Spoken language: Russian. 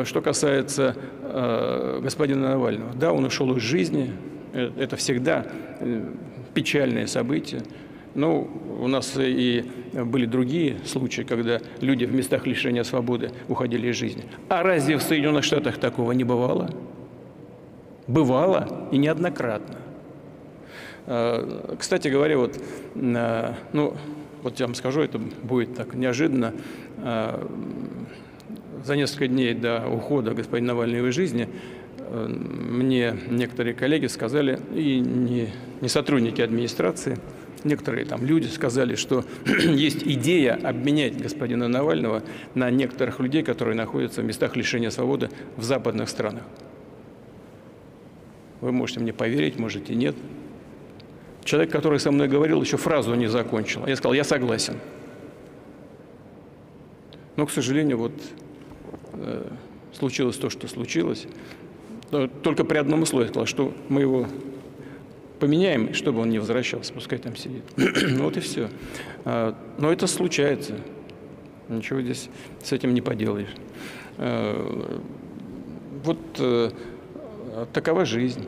э, что касается э, господина Навального. Да, он ушел из жизни, э, это всегда печальное событие. Но у нас и были другие случаи, когда люди в местах лишения свободы уходили из жизни. А разве в Соединенных Штатах такого не бывало? Бывало и неоднократно. Кстати говоря, вот, ну, вот я вам скажу, это будет так неожиданно. За несколько дней до ухода господина Навального из жизни э, мне некоторые коллеги сказали, и не, не сотрудники администрации, некоторые там люди сказали, что есть идея обменять господина Навального на некоторых людей, которые находятся в местах лишения свободы в западных странах. Вы можете мне поверить, можете нет. Человек, который со мной говорил, еще фразу не закончил. Я сказал, я согласен. Но, к сожалению, вот э, случилось то, что случилось. Только при одном условии сказал, что мы его поменяем, чтобы он не возвращался, пускай там сидит. Вот и все. А, Но это случается. Ничего здесь с этим не поделаешь. Э, Вот э, такова жизнь.